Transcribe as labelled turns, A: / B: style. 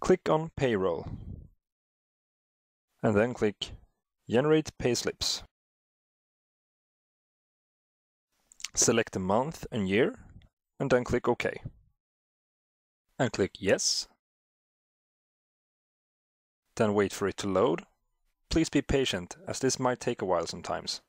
A: Click on Payroll and then click Generate Payslips. Select the month and year and then click OK. And click Yes. Then wait for it to load. Please be patient as this might take a while sometimes.